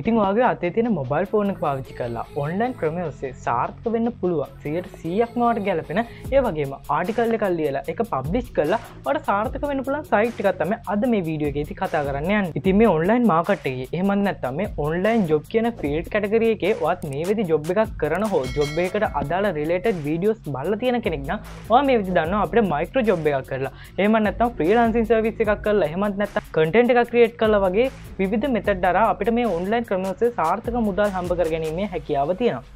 ඉතින් වගේ අතේ තියෙන මොබයිල් ෆෝන පාවිච්චි කරලා ඔන්ලයින් ක්‍රමය ඔස්සේ සාර්ථක වෙන්න පුළුවන්. සියට සීයක්මවට ගැලපෙන ඒ වගේම ආටිකල්ල කල් ලියලා එක පබ්ලිස් කරලා වට සාර්ථක වෙන පුළන් සයිට්කත්තම අද මේ වීඩියෝ ගෙති කතා කරන්න ඉතින් මේ ඔන්ලයින් මාකට්ගේ එහමත් නැත්තම මේ ඔන්ලයින් ජොබ් කියන ෆිල්ඩ් කටගරියගේ වත් මේ වෙදි ජොබ් එකක් කරන හෝ ජොබ් එකට අදාල රිලේට වීඩියෝස් බල්ල තියෙන කෙනෙක්න වා මේ විදි දන්න අපට මයික්‍ර ජොබ් එකක් කරලා. එහම නැත්තම් ්‍රීලන්සින් සර්විස් එකක් කරලා හෙමත් නැත්ත කටෙන්ට් එකක් ක්‍රියට් කල වගේ විධ මෙතට දර අපිට මේ ඔන්ලයින් ක්‍රමසේ සාර්ථක මුදල් හම්බ කර ගැනීමේ හැකියාව තියෙනවා.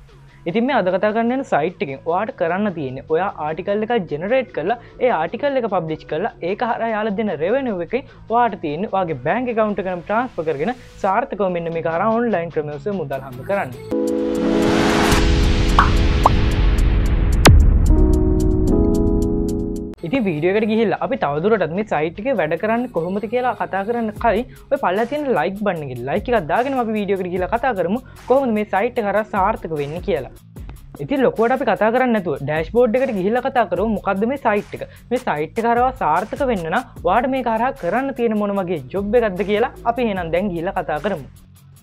ඉතින් මේ අදකතා කරන්න සයිට්කින් වාට කරන්න තියෙන ඔයා ආටිකල් එක ජෙනරේට් කරලා ඒ ආටිකල් එක පබ්ලිච් කරලා ඒ හර යාල දෙන රෙවනුව එක වාට තියන වගේ බැංක කවන්ට කරම් ට්‍රන්ස්ප කරගෙන සාර්ථකව මෙන්න මේ කර ඔන්ලයින් ක්‍රමස මුදල් හම්බ කරන්න. ඉති වීඩියකට ගිහිල්ල අපි තවදුරටත් මේ සයිට්ක වැඩ කරන්න කොහොමති කියලා කතා කරන්න කලින් ඔය පල්ලතින ලයික් බන්නගේ ලයික දාගෙන අපි වීඩියෝකට කියලා කතා කරමු කොහොම මේ සයිට් කර සාර්ථක වෙන්න කියලා. ඉති ලොකොට අපි කතා කරන්නතු ඩෑස්බෝඩ් එකට ගිහිල්ල කතා කරු මොකක්ද මේ සයිට් එක. මේ සයිට් කරවා සාර්ථක වෙන්න වාට මේ කරා කරන්න තියෙන මොන වගේ ජොබ් එකක්ද කියලා අපි හෙනම් දැන් ගිල්ල කතා කරමු.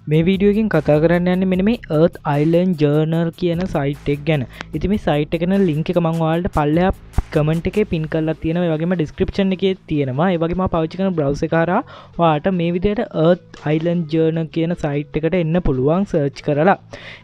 මේ වීඩියෝකින් කතා කරන්න යන්න මෙන මේ ඒත් අයිලන් ජර්නර් කියන සයිට් එක් ගැන. ඉති මේ සයිට් එකන ලිංක එක මංවාල්ට පල්ලයා කමෙන්ට් එක පින් කල්ලා තියෙන වගේම ඩිස්ක්‍රපෂන් එක තියෙනවා. ඒවගේම පෞච්චිකන බ්‍රවස කාරා වාට මේ විදියට ඒත් අයිලන් ජර්න කියන සයිට් එකට එන්න පුළුවන්. සර්ච් කරලා.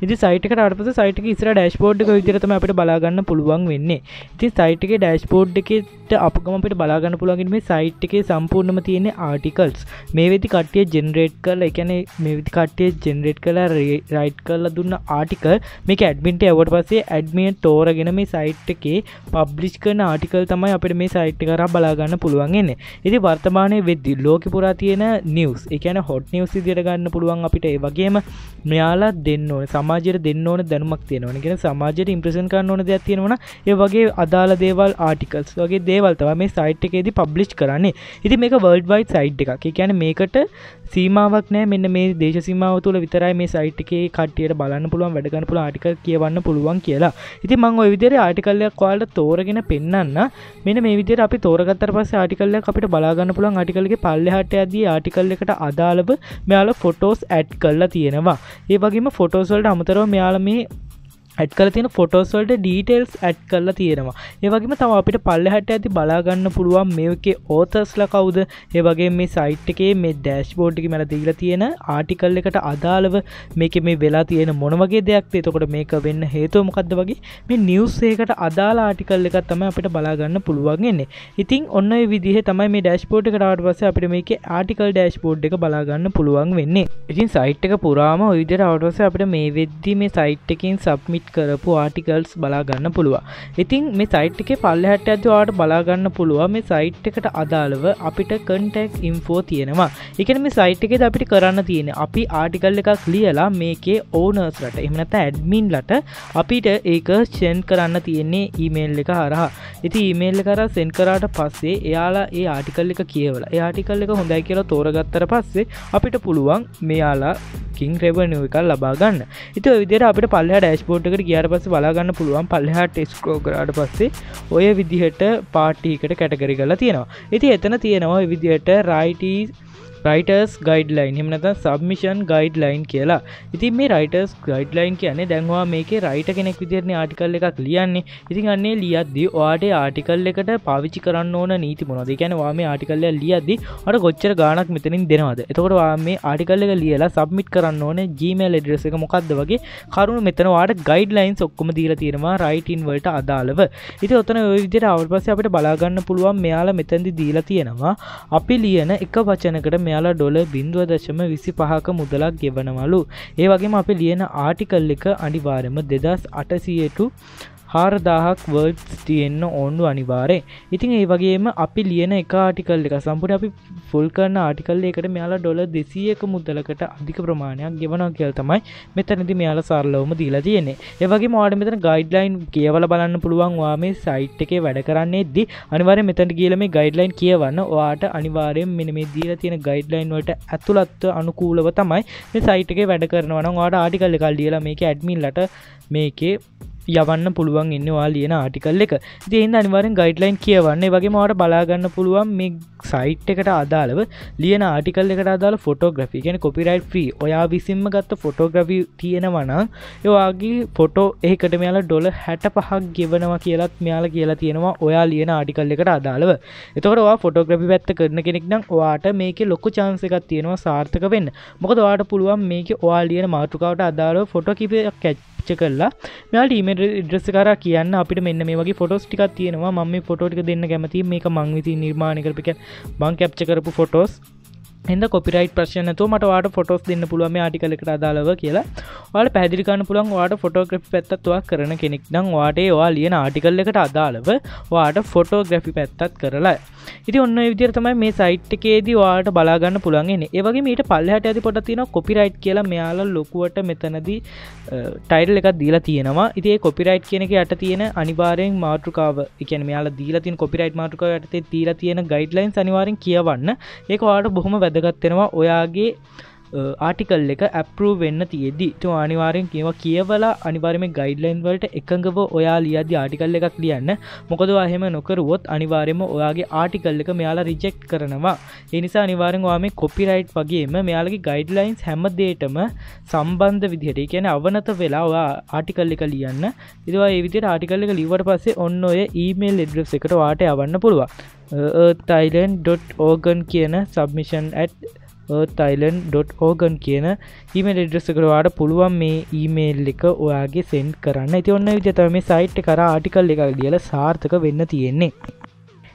ඉති සයිටක අටපස සයිටක ඉස්ර ඩස්පෝඩ් එක විදිරතම අපට බලාගන්න පුළුවන් වෙන්නේ. ඉති සයිට් එක ඩස්පෝඩ් එකට අපකම අපට බලාගන්න පුළුවන්ගෙන මේ සයිට් එකේ සම්පූර්ණම තියෙන ආටිකල්ස් මේ වෙති කට්ටිය ජෙනරේට් කරල එකන මේ විති කට්ටිය ජෙනරේට් කලා රයිට් කරලා දුන්න ආටිකල්. මේක ඇඩමින්ට ඇවට පස්සේ ඇඩමියන් තෝරගෙන මේ සයිට් එකේ පබ්ලිෂ් කරන ආටිකල් තමයි අපට මේ සයිට් කර බලාගන්න පුළුවන්ගන්න ඉති වර්තමානය වෙද්දි ලෝක පුරා තියෙන නිවස් එකන හොට් නිවස් දිර ගන්න පුළුවන් අපිට ඒ වගේම මෙයාලා දෙන්න ඕන සමාජයට දෙන්න ඕන දැනුමක් තියෙනවන ගෙන සමාජයට ඉම්ප්‍රසන් කරන්න ඕන දෙයක් තියෙනවන ඒ වගේ අදාල දේවල් ආටිකල්ස් වගේ දේවල් තව මේ සයිට් එකේදී පබ්ලිෂ් කරන්නේ. ඉති මේක වර්ඩ් වයි් සයිට් එකක් කියන මේකට සීමාවක් නෑ. මෙන්න මේ දේශ සීමාව තුළ විතරයි මේ සයිට් එකේ කටියට බලන්න පුළුවන් වැඩගන්න පුළ ආටික කියවන්න පුළුවන් කියලා. ඉති මං ඔය විදිර ආටිකල්ලයක් වාලට තෝරගෙන පෙන්න්න මෙන මේ විදිර අපි තෝරගත්තර පස්ස ආටිකල්ල අපිට බලාගන්න පුළන් ආටිකල්ගේ පල්ලෙහට ඇදී ආටිකල්ල එකට අදාළව මෙයාල ෆොටෝස් ඇඩ් කල්ලා තියෙනවා. ඒ වගේම ෆොටෝසල්ට අමතරව මෙයාල මේ ඇඩ් කල තියෙන ෆොටෝස්වල්ට ඩීටෙල්ස් ඇඩ් කරලා තියෙනවා. ඒවගේම තම අපිට පල්ලහට ඇති බලාගන්න පුළුවන් මේකේ ඕතස්ල කවුද? ඒවගේ මේ සයිට් එකේ මේ ඩෑශ් බෝඩ්ි මැල දීල තියෙන ආටිකල් එකට අදාළව මේක මේ වෙලා තියෙන මොනවගේ දෙයක් එතකොට මේක වෙන්න හේතුව මොකක්ද වගේ? මේ නිවස්සේකට අදාලා ආටිකල් එකත් තම අපිට බලාගන්න පුළුවන්ගන්නේ ඉතින් ඔන්න විදිහ තමයි මේ ඩෑස්පෝට් එකටට පස අපිට මේක ආටිකල් ඩෑස්පෝඩ් එක බලාගන්න පුළුවන් වෙන්නේ. ඉතින් සයිට් එක පුරාම විදිර අවටස අපිට මේ වෙද්දි මේ සයිට් එකින් සබ්මිට් කරපු ආටිකල්ස් බලාගන්න පුළුව ඉතින් මේ සයිට් එක පල්ලහැට ඇතිවාට බලාගන්න පුළුව මේ සයිට් එකට අදාළව අපිට කන්ටෙක් ඉන්ෆෝ තියෙනවා. එකන මේ සයිට් එකෙද අපිට කරන්න තියෙන අපි ආටිකල් එකක් ලියලා මේකේ ඕනර්ස්ලට එමනත ඇඩ්මින්ලට අපිට ඒක ෂෙන් කරන්න තියෙන්නේ ඊමේල් එක හරහා. ඉති ඊමේල් කර සෙන් කරාට පස්සේ එයාලා ඒ ආටිකල් එක කියවල ආටිකල් එක හොඳයි කියලා තෝරගත්තර පස්සේ අපිට පුළුවන් මෙයාලා කින් රෙවනව එකල් ලබාගන්න ඉති විදිර අපට පල්හ ඩස්පෝට්කට ගියාර පස බලාගන්න පුළුවන් පල්ලහ ටෙස්කෝ කරට පස්සේ ඔය විදිහට පාටීකට කැටගරි කලා තියෙනවා. ඉති එතන තියෙනවා විදිහට රයිටී රයිටර්ස් ගයිඩ්ලයින් එමනත සබමිෂන් ගයිඩ්ලයින් කියලා. ඉතින් මේ රයිටර්ස් ගයිඩ්ලයින් කියන්නේ දැන්වා මේක රයිට කෙනෙක් විදිරණ ආටිකල් එකක් ලියන්නේ. ඉතින් අන්නේ ලියද්දි ඔයාට ආටිකල් එකට පාවිච්චි කරන්න ඕන නීති මොනද කියැනවා මේ ආටිකල්ල ලියද්දි අට ගොච්චර ගානක් මෙතනින් දෙනවද? එතකොට මේ ආටිකල්ල එක ලියලා සබ්මිට කරන්න ඕන ජීමල් එඩ්‍රෙස එක මොකක්ද වගේ? කරුණු මෙතනවාට ගයිඩ්ලයින් ඔක්කොම දීල තියෙනවා රයිටන් වලට අදාළව. ඉති ඔතන විදිට අවල් පස අපට බලාගන්න පුළුවන් මෙයාලා මෙතැදි දීලා තියෙනවා. අපි ලියන එක වචනකට මෙයාලා ඩොල බින්දුව දශම විසි පහක මුදලක් ගෙවනවලු. ඒ වගේම අපි ලියන ආටිකල් එක අනිවාරම දෙදස් අටසියටු හාරදාහක් වර්ඩ්ස් තියෙන්න්න ඕන්ඩු අනිවාරේ ඉතින් ඒ වගේම අපි ලියන එක ආටිකල් එක සම්පුට අපි ෆුල් කරන ආටිකල් එකට මෙයාලා ඩොල දෙසියක මුදලකට අධික ප්‍රමාණයක් ගෙවනවා කියල් තමයි මෙතනති මෙයාල සරලවම දීලා තියෙන්නේ. ඒවගේ මවාට මෙතන ගයිඩ්ලයින් කියවල බලන්න පුළුවන් වා මේ සයිට් එකේ වැඩ කරන්නේ ද අනිවාර මෙතැට කියල මේ ගයිඩ්ලයින් කියවන්න. වාට අනිවාරයෙන් මෙන මේ දීල තියෙන ගයිඩ්ලයින් වලට ඇතුළත්ව අනුකූලව තමයි මේ සයිට් එක වැඩ කරනවා වාට ආටිකල්ල කල් දියලා මේක ඇඩමිල්ලට මේකේ යවන්න පුළුවන් ඉන්නවා ලියන ආටිකල් එක. තියන් අනිවරෙන් ගයිඩ්ලයින් කියවන්නේ. වගේ මවට බලාගන්න පුළුවන් මේ සයිට් එකට අදාළව ලියන ආටිකල් එකට අදාල ෆොටෝග්‍රෆි කියෙන කොපිරයිට් ්‍රී ඔයා විසින්ම ගත්ත ෆොටෝග්‍රෆි තියෙනවනම් යවාගේ ෆොටෝ ඒකට මෙයාල ඩොල හැට පහක් ගෙවනවා කියලත් මෙයාල කියලා තියෙනවා ඔයා ලියන ආටිකල් එකට අදාළව. එතකටවා ෆොටෝග්‍රපි පැත්ත කරන කෙනෙක් නම් ඔයාට මේක ලොක්කු චාන්සකත් තියෙනවා සාර්ථක වෙන්න. මොකද වාට පුළුවන් මේක ඔයා ලියන මාතෘකාවට අදාළව ෆොටෝ කිපයක් කැච්ච කරලා මෙයාට ඊමට ඉඩ්‍රෙස් කර කියන්න අපිට මෙන්න මේ වගේ ෆොටෝස් ටිකක් තියෙනවා. මම ෆොටෝටික දෙන්න කැමති මේක මංවිති නිර්මාණ කරපික බං කැප්ච කරපු ෆොටෝස් එද කොපිරයිට ප්‍රශ්නතු මට වාට ෆොටෝස් දෙන්න පුළුවම ආටිකලෙකට අදාලව කියලා. වාට පැදිරිකාන්න පුළන් වාට ෆොටෝග්‍රපි පැත්තත්වා කරන කෙනෙක්. නම් වාටේ වා ලියන ආටිකල් එකට අදාළව වාට ෆොටෝග්‍රැෆි පැත්තත් කරලා. ඉති ඔන්න විදිර තමයි මේ සයිට් එකේදී වාට බලාගන්න පුළන්ගෙන ඒවගේ මීට පල්ලහට ඇති පොට තියෙන කොපිරයිට් කියලා මෙයාල ලොකුවට මෙතනදී ටයිල් එකක් දීලා තියෙනවා. ඉතිේ කොපිරයිට් කියන එක යට තියෙන අනිවාරයෙන් මාතෘකාව එකන මෙයාල දීලා තින් කොපිරයිට් මාතෘකාව යටතේ දීලා තියෙන ගයිඩ්ලයින් අනිවාරෙන් කියවන්න. ඒක වාට බොහොම වැදගත්වෙනවා ඔයාගේ ආටිකල් එක ඇපරූ වෙන්න තියෙදි. තු අනිවාරෙන් කියව කියවලා අනිවාරම ගයිඩ්ලයින් වලට එකඟව ඔයා ලියද ආටිකල් එකක් ලියන්න. මොකද හෙම නොකරුවොත් අනිවාරයම ඔයාගේ ආටිකල් එක මෙයාලා රිජෙක්් කරනවා. එනිසා අනිවාරෙන් වාම කොපිරයිට් වගේම මෙයාලගේ ගයිඩ්ලයින්ස් හැමදේටම සම්බන්ධ විදිහට කියන අවනත වෙලා ඔයා ආටිකල් එක ලියන්න. ඉදවා ඒවිදිට ආටිකල් එක ලිවට පස්සේ ඔන්න ඔය ඊමේල් එඩ්‍රස් එකට වාට යවන්න පුළුවන්. තයිලන්.ඕගන් කියන සබමිෂන් ඇත් තයිලන්.ඕගන් කියන ඊමේල් එඩ්‍රෙස්සකරවාට පුළුවන් මේ ඊමේල් එක ඔයාගේ සෙන්ඩ් කරන්න. ඇති ඔන්න විදිතම මේ සයිට් කර ආටිකල් එකක් ලියල සාර්ථක වෙන්න තියෙන්නේ.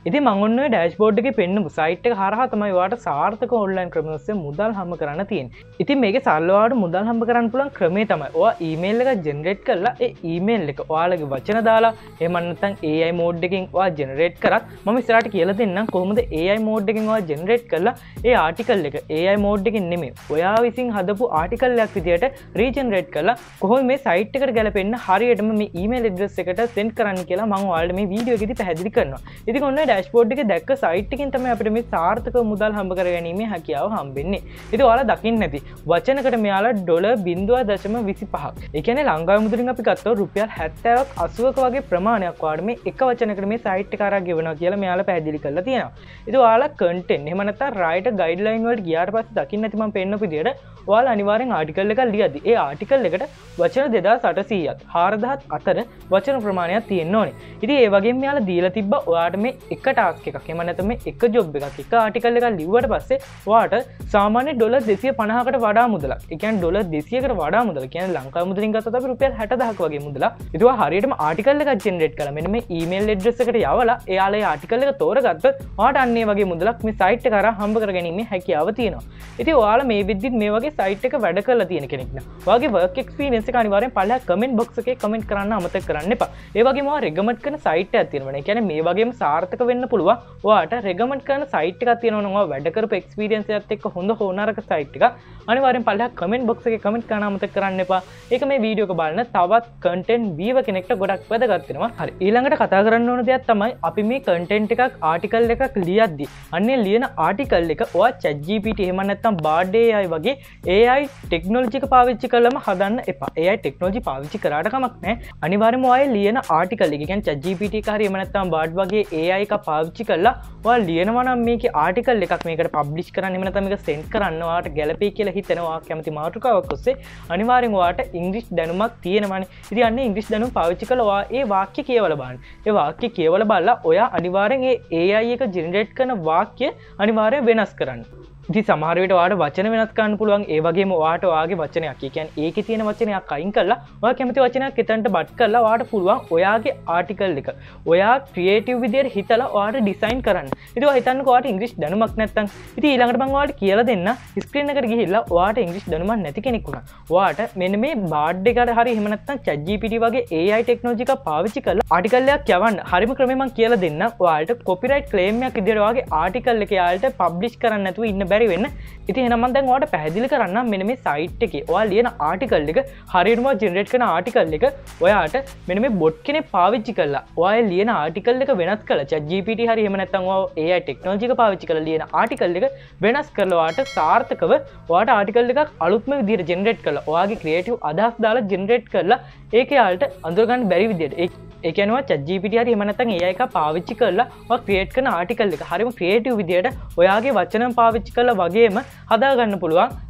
ඉති මංගන්න ඩෑස්බෝඩ්ගේ පෙන්න්න සයිට් හරහ තමයි වාට සාර්ථක ඔන්ලයින් ක්‍රමස්සේ මුදල් හම කරන්න තියෙන් ඉතින් මේක සල්ලවාට මුදල් හම කරන්න පුළන් ක්‍රමේ තමයි ඔ ඊමේල් එක ජෙනරේට් කරලා ඒ ඊමේල් එක ඔයාලගේ වචන දාලා එමන්නතන් ඒයි මෝඩ්ඩකින් වා ජෙනරේට් කරත් ම ස්රට කියල දෙන්න කොහොමද ඒයි මෝඩ්ඩකින් වා ජෙනරේට් කරලා ඒ ආටිකල් එක ඒයි මෝඩ්ඩකින් නෙමේ ඔයා විසින් හදපු ආටිකල්ලයක් විදියට රීජනරේට් කරලා කොහොම මේ සයිට් එකට ගැලපෙන්න්න හරියටම මේ ඊමේල් එඩ්‍රස් එකට සෙන්් කරන්න කියලා මං වාල්ට මේ වීඩියෝ ගෙති පැදිලි කරනවා. ඉති ඔන්න ඩස්පෝඩ් එක දැක්ක සයිට්කින් තම අපට මේ සාර්ථක මුදල් හම්බ කර ගැනීමේ හැකියාව හම්බෙන්නේ. ඉති වාලා දකිින් නැති වචනකට මෙයාලා ඩොල බින්දුව දශම විසි පහක් එකන ලංඟා මුදරින් අපි ගත්තව රුපියල් හැත්තවක් අසුවක වගේ ප්‍රමාණයක් වාඩ මේ එක වචනකට මේ සයිට් කාර ගෙවන කියලා මෙයාලා පැදිලි කරලා තියෙනවා. ඉති වාලා කටෙන් එමනත රයිට ගයිඩ්ලයින් වලට ගියාට පස් දකින්න ඇතිම පෙන්න්නපු දිට වාල් අනිවාරෙන් ආටිකල් එක ලියද ඒ ආටිකල් එකට වචන දෙදා සටසීයත් හාරදහත් අතර වචන ප්‍රමාණයක් තියෙන්න්න ඕනේ. ඉති ඒවගේ මෙයාල දීල තිබ ඔයාට මේ එක ටාස් එකක්. එමනැතම එක ජොබ් එකක්. එක ආටිකල් එක ලිවට පස්සේ වාට සාමාන්‍ය ඩොල දෙසිය පනහකට වඩා මුදල එකන් ඩොල දෙසියකට වඩා මුදල. කියන ලංකා මුදලින් ගත රුපියල් හටදහක් වගේ මුදලා ඉතුව හරියටම ආටිකල්ල එක ජෙනරේට් කළ. මෙම ඊමේල් එඩ්‍රෙසකට යවලා එයාලා ආටිකල්ල එක තෝරගත්ත වාට අන්නේ වගේ මුදලක් මේ සයිට් කර හම්බ කර ගැනීම හැකියාව තියෙනවා. ඉති වාල මේ විද්දිත් මේ වගේ සයිට් එක වැඩ කල තියෙන කෙනෙක්න වගේ වර්ක් එක්ස්පීනස අනිවාරෙන් පල කමෙන්ට බොක්ස එක කමෙන්ට කරන්න අමත කරන්න එපා. ඒවගේ ම රෙගමට කන සයිට ඇතිරවන කියන මේ වගේම සාර්ථක වෙන්න පුළුවන් වාට රෙගමට කන සයිට් එක තියනවා වැඩකර එක්ස්පිරියන්ස ඇත් එක් හොඳ හෝනරක සයිට් එක අනිවාරෙන් පල්ල කමෙන්ට බොක්ස එක කමෙන්ට කනමත කරන්න එපා. එක මේ වීඩියෝක බලන්න තවත් කටෙන් වීව කෙනෙක්ට ගොඩක් වැදගත්වෙනවා හරි. ඊළඟට කතා කරන්න ඕන දෙයක් තමයි අපි මේ කටෙන්ට් එකක් ආටිකල් එකක් ලියද්දි අන්නේ ලියන ආටිකල් එක වා චජ්ජීපිට එහෙමනත්තම් බාඩ්ඩේ අයි වගේ ඒයි ටෙක්නෝජික පාවිච්චි කලම හදන්න එපා. ඒයි ටෙක්නෝජි පාවිච්චි කරටකමක් නෑ අනිවාරම අය ලියන ආටිකල් එකෙන් චජීපිට කාරය මනත්තම් බාඩ් වගේ ඒයි එක පාවිච්චි කරලා වා ලියනවනම් මේක ආටිකල් එකක් මේකට පබ්ලිස් කරන්න මනතමක සෙන්ට් කරන්නවාට ගැලපේ කියලා හිතනවා. කැමති මාටුකාවක් ඔස්සේ. අනිවාරෙන්වාට ඉංග්‍රිස් දැනුමක් තියෙනවන. ඉතියන්න ඉංග්‍රිස් දැනු පාවිච්චි කලවා ඒ වාක්‍ය කියවල බාන් ඒ වාක්‍ය කියවල බල්ලා ඔයා අනිවාරෙන් ඒ අයි එක ජෙනරේට් කන වාක්‍ය අනිවාරය වෙනස් කරන්න. ඉති සමහරයට වාට වචන වෙනස්කාන්න පුළුවන්. ඒවගේ වාට වාගේ වචනයක්. කියැන් ඒක තියෙන වචනයක් අයින් කරලා වා කැමති වචනයක් එතන්ට බට් කරලා වාට පුළුවන් ඔයාගේ ආටිකල් එක. ඔයා ක්‍රියේටව විදිර හිතලා වාට ඩිසයින් කරන්න. ඉති හිතන්නවාට ඉංග්‍රිස් දැනුමක් නැත්තන් ඉති ඊළඟට බංවාට කියල දෙන්න ස්ක්‍රීනකට ගිහිල්ලා වාට ඉංග්‍රිස් දැනුම නැති කෙනෙකුණ වාට මෙන්න මේ බාඩ්ඩකට හරි හිමනත්තන් චජ්ජිපිටි වගේ ඒයි ටෙක්නෝජික පාවිච්චි කල ආටිකල්ලයක් යවන්න. හරිම ක්‍රමම කියල දෙන්න වාට කොපිරයිට් ක්ලේමයක් ඉදිරවාගේ ආටිකල් එක යාලට පබ්ලිෂ් කරන්නතු ඉන්න බැරි හරි වෙන්න. ඉති එනමන්දැන් වාට පැදිලි කරන්න මෙන මේ සයිට් එක. වා ලියන ආටිකල් එක හරිම ජෙනරේට් කන ආටිකල් එක ඔයාට මෙන මේ බොඩ් කෙනෙ පාවිච්චි කල්ලා ඔය ලියන ආටිකල් එක වෙනස් කල ජීපට හරි හමනත්තන්වා ඒ ටෙක්නෝජික පාවිච්චි කල ලියන ආටිකල් එක වෙනස් කරලවාට සාර්ථකව වාට ආටිකල් එකක් අලුත්ම විදිර ජෙනරේට් කල ඔයාගේ ක්‍රේටව අදහස් දාලා ජෙනරේට් කරලා ඒක යාලට අඳුරගන්න බැරි විදියට. එකනවා චජීපිට හරි එමනතන් ඒ එක පාවිච්චි කරලා ක්‍රේට් කන ආටිකල් එක හරිම ක්‍රේටව විදියට ඔයාගේ වචනම් පාවිච්චි කල වගේම හදාගන්න පුළුවන්.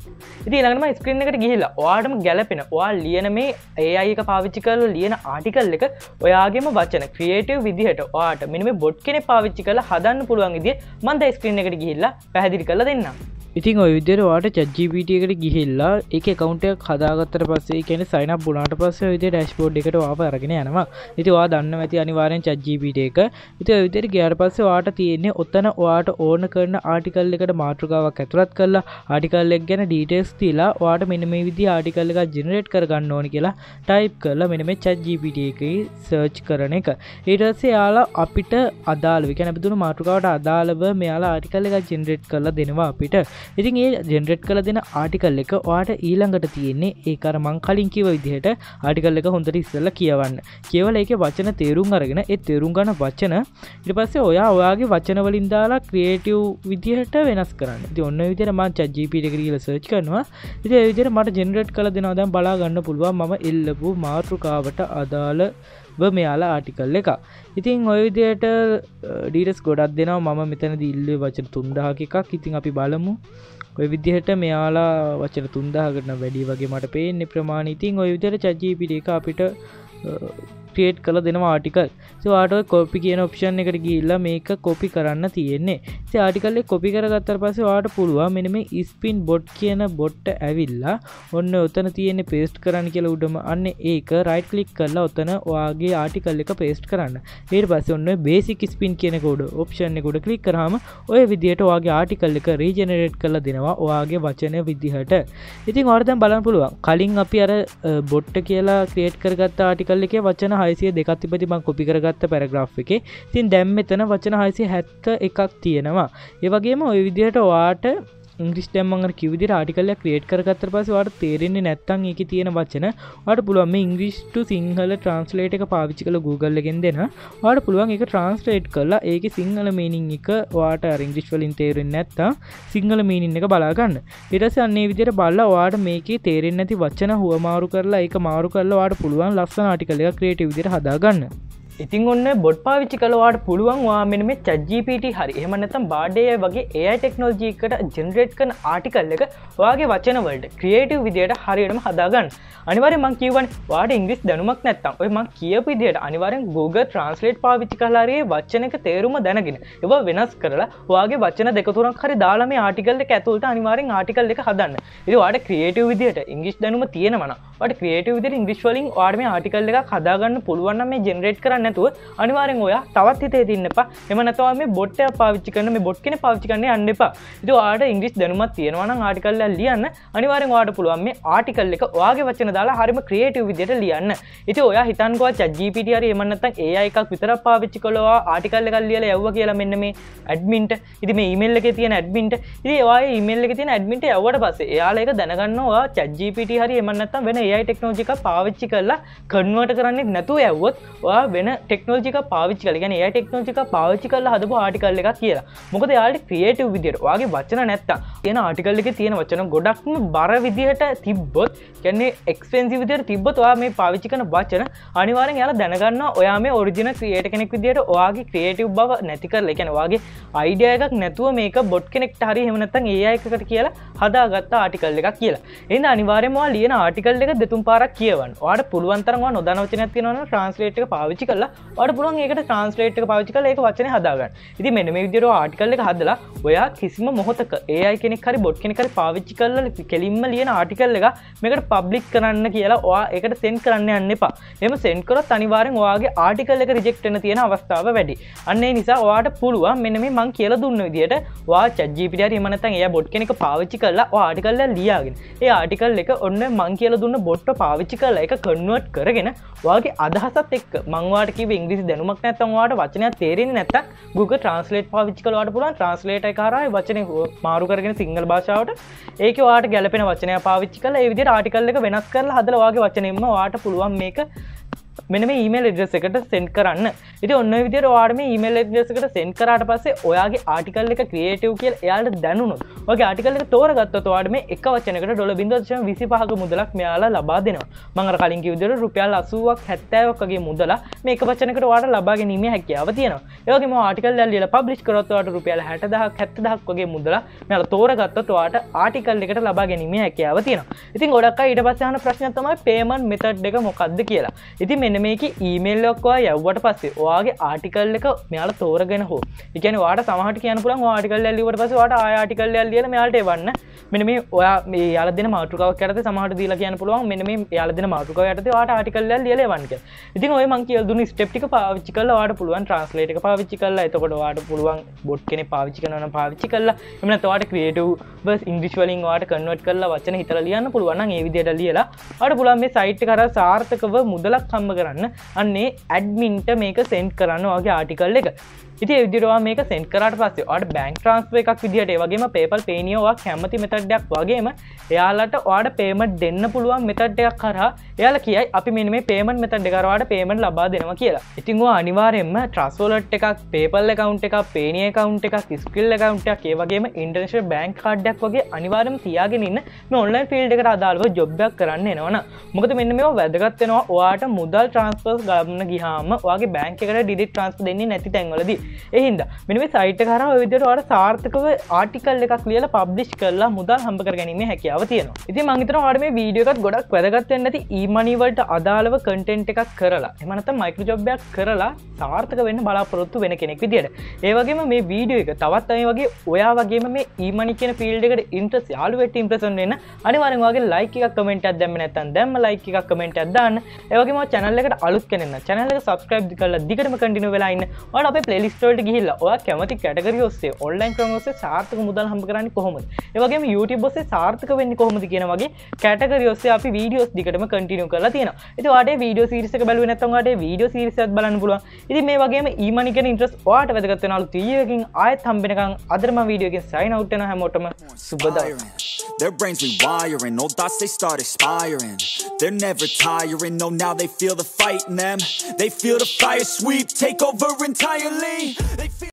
ඉති ළඟම ස්ක්‍රීන් එකට ගිහිල්ලා වාටම ගැලපෙන වා ලියන මේ ඒ අයක පාවිච්චි කරල ලියන ආටිකල් එක ඔයාගේම වචන ක්‍රියේටව විදිහට වාට මෙම බොඩ් කෙනෙ පාවිච්චි කල හදන්න පුළුවන් ඉදිේ මන්ද ස්ක්‍රීන් එකට ගිහිල්ලා පැදිරි කල දෙන්නම්. ඉතින් ඔය විදිර වාට චජ්ජීපිටියකට ගිහිල්ලා එක කවුන්ටයක් හදාගත්තර පස්සේ කියන සයින බුණට පස්ස විදි ඩස්පෝඩ් එකට වා අරගෙන යනවා. ඉතිවා දන්න ඇති අනිවාරෙන් චජ්ජීපිට එක. ඉති විදිරි ගයාට පස්සේ වාට තියෙන්නේ ඔත්තන වාට ඕන කරන ආටිකල් එකට මාතෘකාවක් ඇතුරත් කරලා ආටිකල්ලෙක් ගැන ඩීටෙස් තිලා වාට මෙන මේ විදි ආටිකල්ල එක ජනරේට් කරගන්න ඕනි කියලා ටයිප් කරලා මෙන මේ චජ්ජීපිට එක සර්ච් කරන එක. ඊටස්සේ යාලා අපිට අදාල් විකැන පිතුුණු මාටෘකාවට අදාළව මෙයාලා ආටිකල්ල එක ජෙනරේට් කරලා දෙනවා අපිට. ඉතින් ඒ ජෙනරෙට් කළ දෙන ආටිකල් එක වාට ඊළඟට තියෙන්නේ ඒකර මං කලින් කිව විදිහට ආටිකල් එක හොඳට ඉස්සල්ල කියවන්න. කියවල එක වචන තේරුම් අරගෙන එ තේරුම් ගන වචන ඉට පස්සේ ඔයා ඔයාගේ වචනවලින් දාලා ක්‍රියේටව් විදිහට වෙනස් කරන්න. ති ඔන්න විදිර මං චජීපිට කියල සර්ච් කරනවා. ඉති විදිර මට ජෙනරට් කළ දෙනවදම් බලා ගන්න පුළුවන්. මම එල්ලපු මාතෘකාවට අදාළ මෙයාලා ආටිකල් එක ඉතින් ඔය විදියට ඩීටස් ගොඩක් දෙනවා. මම මෙතන දිල්ල වචන තුන්දාහක එකක්. ඉතින් අපි බලමු. ඔය විදිහට මෙයාලා වචන තුන්දාහකරන වැඩි වගේ මට පේන්නේ ප්‍රමාණීතින් ඔය විදිර චජීපිට එක අපිට ක්‍රේට් කළ දෙනවා ආටිකල් වාට කොපි කියන ඔප්ෂන් එකට ගිල්ලා මේක කොපි කරන්න තියෙන්නේ. ආටිකල්ලෙ කොපි කරගත්තර පස වාට පුළුවන් මෙනම ස්පින් බොඩ් කියන බොට්ට ඇවිල්ලා ඔන්න ඔතන තියෙන පේස්ට් කරන්න කියල උඩම අන්න ඒක රයිට් කලික් කරලා ඔතන වාගේ ආටිකල් එක පේස්ට් කරන්න. ඒට පස ඔන්න බේසික් ස්පින් කියනකොඩ ඔප්ෂන් එකුඩ කලික් කරහම ඔය විදියට වගේ ආටිකල් එක රීජනරේට් කල දෙනවා ඔයාගේ වචනය විදිහට. ඉතින් ඔර්දැන් බලන් පුළුවන්. කලින් අපි අර බොට්ට කියලා ක්‍රේට් කරගත්ත ආටිකල් එක වචන හයිසිය දෙකක් තිබති මං කොපි කරගත්ත පැරග්‍රා් එක. තින් දැම් මෙතන වචන හයිසි හැත්ත එකක් තියෙනවා. ඒවගේම ඔය විදිහට වාට ඉංග්‍රිස් ටැම්මඟ කිවිදි ආටිකල්ල ක්‍රේට් කරගත්තර පස වට තේරෙන්නේ නැත්තන් එක තියෙන වචන වට පුළුවන්ම ඉංග්‍රිස්ට සිංහල ට්‍රන්ස්ලේට එක පාවිච්චි කළ Googleගෙන් දෙෙන. වාට පුළුවන් එක ට්‍රන්ස්ලේට් කරලා ඒක සිංහල මීනිං එක වාට ඉංග්‍රිස් වලින් තේරෙන් නැත්තා සිංහල මීනින් එක බලාගන්න ඉටස අන්නේ විදියට බල්ල වාට මේක තේරෙන් නැති වචන හුවමාරු කරලා එක මාරු කරලා වාට පුළුවන් ලස්සන ආටිකලක ක්‍රේට විදිර හදාගන්න ඉතින් ඔන්න බොඩ් පාවිච්චි කලවාට පුළුවන්වා මෙන මේ චජීපට හරි. එමනතම් බාඩය වගේ ඒ ටෙක්නෝජීකට ජෙනරේට් කන ආටිකල් එක වගේ වචනවලට ක්‍රියේටව විදියට හරියටම හදාගන්න. අනිවර මං කිවන් වාට ඉංග්‍රිස් දැනුමක් නැත්තම්. ඔය මං කියප විදියට අනිවරෙන් Google ට්‍රන්ස්ලේට් පාවිච්චි කලාරයේ වචනක තේරුම දැනගෙන. ඒව වෙනස් කරලා වගේ වචන දෙකතුරක් හරි දාලම ආටිකල් එක ඇතුළට අනිවාරෙන් ආටිකල් එක හදන්න. ඒ වාට ක්‍රියේටව විදියට ඉංග්‍රිස් දැනුම තියෙනවන වට ක්‍රියේටව විදිට ඉංග්‍රිස් වලින් වාඩම ආටිකල් එක හදාගන්න පුළුවන් මේ ජෙනරේට් කරන්න. නැතුව අනිවාරෙන් ඔයා තවත් හිතේ තින්න එපා. එමනතවා මේ බොට්ට පාවිච්චි කරන මේ බොට් කෙන පාවිච්චි කරන්න අන්න එපා. ಇದು ආට ඉංග්‍රිස් දැනුමත් තියෙනවන ආටිකල්ල ලියන්න. අනිවාරෙන් වාට පුළුවන් මේ ආටිකල් එක වාගේ වචන දාලා හරිම ක්‍රියේටව විදියට ලියන්න. ඉති ඔයා හිතන්කවා චජීපිටියර එමන්නත්තන් ඒ අයිකක් විතර පාවිච්චි කලවා ආටිකල්ල කල්ලියල යව්ව කියලා මෙන්න මේ ඇඩමින්ට ඉති මේ ඉමල්ල එක තියෙන ඇඩමින්ට ඉති ඒවා ඉමල්ල එක තියෙන ඇඩමිට යවට පස්සේ එයාලක දැනගන්නවා චජීපිට හරි එමන්නත්තම් වෙන ඒයි ටෙක්නෝජික පාවිච්චි කරලා කන්වට කරන්නේ නැතුව ඇව්වොත් වෙන ටෙක්නෝජික පාවිච්චි කලගෙන ඒ ටෙක්නෝජික පාවිච්චි කල හදපු ආටිකල්ල එක කියලා. මොකද යාට ක්‍රියේටව විදියට වගේ වචන නැත්තා තියෙන ආටිකල්ල එක තියෙන වචන ගොඩක්ම බර විදිහට තිබ්බොත් කැන්නේ එක්ස්පෙන්සි විදියට තිබ්බොත්වා මේ පාවිච්චි කන වචන අනිවාරෙන් යාලා දැනගන්න ඔයා මේ ඔරිජින ක්‍රියට කෙනෙක් විදියට ඔයාගේ ක්‍රියේටව් බව නැතිකර එකන වගේ අයිඩියයක් නැතුව මේක බොඩ් කෙනෙක්ට හරි හෙමනත්තන් ඒ අයකට කියලා හදාගත්ත ආටිකල් එකක් කියලා. එන්න අනිවාරයමවා ලියන ආටිකල් එක දෙතුම් පාරක් කියවන් වාට පුළුවන්තරවා නොදනවචන තියනවන ට්‍රන්ස්ලේට් පාවිච්චි කලා වට පුළුවන් ඒකට ට්‍රන්ස්ලේට් පාවිච්චි කල එක වචන හදාගන්න. ඉති මෙන මේ විදිර ආටිකල්ල එක හදලා ඔයා කිසිම මොහොතක ඒ කෙනෙක් හරි බොඩ් කෙනෙකර පාවිච්චි කල්ල කෙලින්ම ලියන ආටිකල් එක මේකට පබ්ලික් කරන්න කියලා වා එකට සෙන් කරන්න යන්න එපා. එම සෙන්කරත් අනිවාරෙන් වාගේ ආටිකල් එක රිජෙක්ටන තියෙන අවස්ථාව වැඩි. අන්නේ නිසා වාට පුළුවන් මෙන මේ මං කියල දුන්න විදිට වා චජීපිට මනතන් එය බොඩ් කෙනෙක පාවිච්චි කරලා ආටිකල්ල ලියගෙන ඒ ආටිකල් එක ඔන්න මං කියල දුන්න බොට්ට පාවිච්චි කරලා එක කන්නුවට් කරගෙන වගේ අදහසත් එක් මංවාට වාට කිව ඉංග්‍රිසි දැනුමක් නැත්තම් වාට වචනය තේරෙන්නේ නැත්ත Google ට්‍රන්ස්ලේට් පාවිච්චි කලවාට පුළුවන් ට්‍රන්ස්ලේට කරයි වචන මාරු කරගෙන සිංහල භාෂාවට ඒක වාට ගැලපෙන වචනය පාවිච්චි කල විදි ආටිකල්ල එක වෙනස් කරලා හදලවාගේ වචනෙම වාට පුළුවන් මේක මෙන මේ ඊමල් එඩ්‍රෙස් එකට සෙන්ඩ් කරන්න. ඉති ඔන්න විදිර වාඩම ඊමල් එඩ්‍රෙසකට සෙන්ඩ් කරට පස්සේ ඔයාගේ ආටිකල් එක ක්‍රියේටව් කියල් එයාට දැනුණු ඔගේ ආටිකල් එක තෝරගත්ත වාඩම එක වචනකට ඩොල බිඳශම විසි පහක මුදලක් මෙයාලා ලබා දෙනවා. මඟර කලින් විදර රුපියල් අසුවක් හැත්තෑවක්ගේ මුදලා මේ එක වචනකට වාට ලබාගැනීම හැකියාව තියෙනවා. ඒගේ ආටිකල් ලිය පබ්ලිස් කරත්වට රුපියල් හැටදහ හැත්තදහක් වගේ මුදලා මෙල තෝරගත්තවාට ආටිකල් එකට ලබා ගැනීම හැකියාව තියෙනවා. ඉතින් ගොඩක් ඊට පස්සයන ප්‍රශ්නතමයි පේමන් මෙතට් එක මොකක්ද කියලා. ඉති මෙන්න මේක ඊමේල්ලක්වා යව්වට පස්සේ ඔයාගේ ආටිකල් එක මෙයාල තෝරගෙන හෝ. එකන වාට සමහට කියන පුළන් ආටිකල් ඇල්ලිවට පස වාට ආටිකල් ඇල්ලියල මෙයාට වන්න මෙන මේ ඔයා මේ යාලදන මාටුකාව කරත සමහට දීලා කියන පුළුවන් මෙන මේ යාලදන මාටුකාව යට වාට ආටිකල් ලියල වන්ක ඉතින් ඔය මං කියල් දුන ස්ටප්ටික පාවිච්චි කල වාට පුළුවන් ට්‍රන්ස්ලේට පාවිච්චි කල්ලා එතකොට වාට පුළුවන් බොඩ් කෙන පාවිච්චි කරන පාවිච්චි කල්ලා එමන තවාට ක්‍රේටව බස් ඉංග්‍රිස්වලින් වාට කන්වට කරලා වචන හිතර ලියන්න පුළුවන් ඒ විදියට ලියලා. අට පුළන් මේ සයිට් කර සාර්ථකව මුදලක් කම්ම කරන්න. අන්නේ ඇඩ්මින්ට මේක සෙන්ට් කරන්න වගේ ආටිකල් එක. ඉති විදිරවා මේක සෙන්ට කරට පස්සේ අට බැංක් ට්‍රන්ස්පේ එකක් විදිහට වගේම පේපල් පේනියෝවා කැමති මෙතඩ්ඩක් වගේම එයාලට වාට පේමට දෙන්න පුළුවන් මෙතඩ්ඩයක් කරා එයාල කියයි අපි මෙ මේ පේමට මෙතඩ් කරවාට පේමට ලබා දෙනවා කියලා. ඉතිං අනිවාරෙන්ම ට්‍රස්වලට් එකක් පේපල් කවන්් එකක් පේනිය කවන්් එකක් ස්කිල් කවන්ටක් ඒවගේම ඉන්ටර්නශ බැංක් කාඩ්ඩක් වගේ අනිවාරම තියාගෙනන්න ඔන්ලයින් ෆිල්ඩ් එකට අදාල්ව ජොබ්යක් කරන්න එනවන මොකද මෙන්න මේ වැදගත්වෙනවා ඔයාට මුදල් ට්‍රන්ස්පර්ස් ගන්න ගිහාම වගේ බැංකට ඩිඩි ට්‍රන්ස් දෙන්නේ නැති තැන්වලදී. එහින්ද මෙනිම සයිට කර විදිරට සාර්ථකව ආටිකල් එකක් ලියල පබ්ලිෂ් කරලා මුදල් හම්බ කර ගැනීම හැකියාව තියෙනවා. ඉති මංගතර වාට මේ වීඩියෝකත් ගොඩක් වැදගත්වෙන් ඇති ඊමනිවලට අදාළව කටෙන්ට් එකක් කරලා එමනත මයිකර ජොබ්යක් කරලා සාර්ථක වෙන්න බලාපොරොත්තු වෙන කෙනෙක් විදිට ඒවගේම මේ වීඩියෝ එක තවත් අය වගේ ඔයා වගේ මේ ඊමනි කියන පිල්ඩකට ඉන්ට්‍රස් යාලුවට ඉම්ප්‍රසන් වෙන්න අනිවාරවාගේ ලයික එකක් කමෙන්ට දැම නැතන් දැම ලයික එකක් කමෙන්ට අදන්න ඒවගේම චනල්ලකට අලුත් කෙනන්න චනල සබස්ක්‍රයිබ් කරලා දිගටම කටිනු වෙලාන්න වට අප පලෙලිස්ටෝට ගිහිල්ල ඔයා කැමති කැටගරිය ඔස්සේ ඔන්ලයින් ක්‍රමසේ සාර්ථක මුදල් හම්බ කරන්න කොහොම ඒවගේ YouTube ඔස්සේ සාර්ථක වෙන්න කොහොමද කියන වගේ කැටගරිය ඔස්සේ අපි වීඩියෝස් දිකටම කටිනිය කරලා තියෙන ඒවාට වීඩියෝ සිරිසක බලු නැතවාට වීඩියෝ සිරිසත් බලන්න පුළුවන්. ඉති මේ වගේම ඊමනික ඉන්ට්‍රස් වාට වැදගත්වනලු තියකින් ආයත් හම්බෙනකං අදරම වීඩියෝගෙන් සයින් අවට්න හැමෝටම. සුබදයි Their brains rewiring, old thoughts they start expiring. They're never tiring, no, now they feel the fight in them. They feel the fire sweep, take over entirely. me.